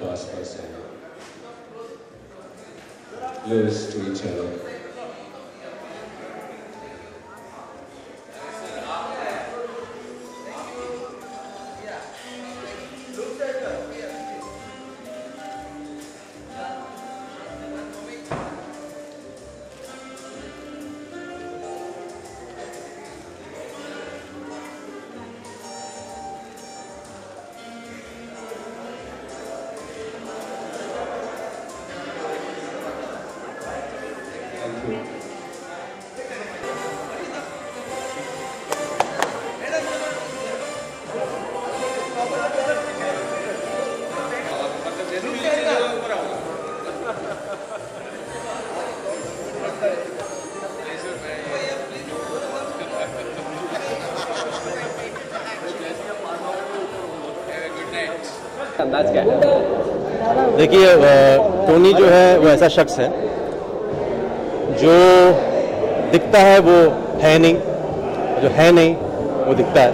gospel singer, close to each other. देखिए Tony जो है वो ऐसा शख्स है जो दिखता है वो है नहीं। जो है नहीं, वो दिखता है।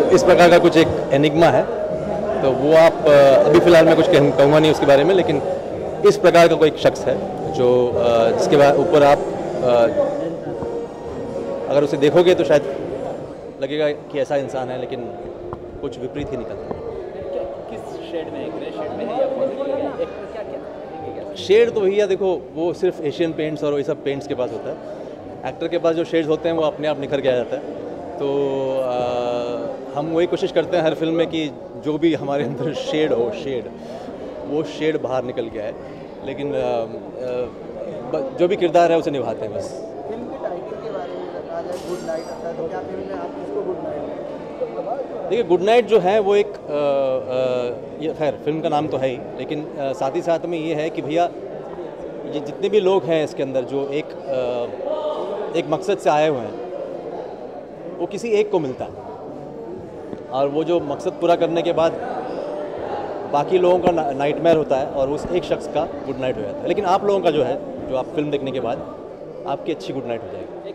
तो इस प्रकार का कुछ एक एनिग्मा है। तो वो आप अभी फ़िलहाल मैं कुछ कह- कहूँगा नहीं उसके बारे में, लेकिन इस प्रकार का कोई एक शख्स है जो जिसके ऊपर आप अगर उसे देखोगे तो शायद लगेगा कि ऐसा इंसान है, लेकिन कुछ विपरीत ही निकलता है। किस शेड में ग्रे शेड में क्या क्या? शेड तो भैया देखो वो सिर्फ़ एशियन पेंट्स और वही सब पेंट्स के पास होता है। एक्टर के पास जो शेड्स होते हैं वो अपने आप निखर के आ जाता है। तो आ, हम वही कोशिश करते हैं हर फ़िल्म में कि जो भी हमारे अंदर शेड हो शेड वो शेड बाहर निकल गया है लेकिन आ, आ, जो भी किरदार है उसे निभाते हैं बस। फ़िल्म के टाइटल के बारे में गुड नाइट तो क्या फ़िल्म आप इसको गुड नाइट देखिए गुड नाइट जो है वो एक खैर फ़िल्म का नाम तो है ही लेकिन आ, साथ ही साथ में ये है कि भैया ये जितने भी लोग हैं इसके अंदर जो एक आ, एक मकसद से आए हुए हैं वो किसी एक को मिलता है। और वो जो मकसद पूरा करने के बाद बाकी लोगों का ना, नाइटमेयर होता है और उस एक शख्स का गुड नाइट हो जाता है। लेकिन आप लोगों का जो है जो आप फ़िल्म देखने के बाद आपकी अच्छी गुड नाइट हो जाएगी।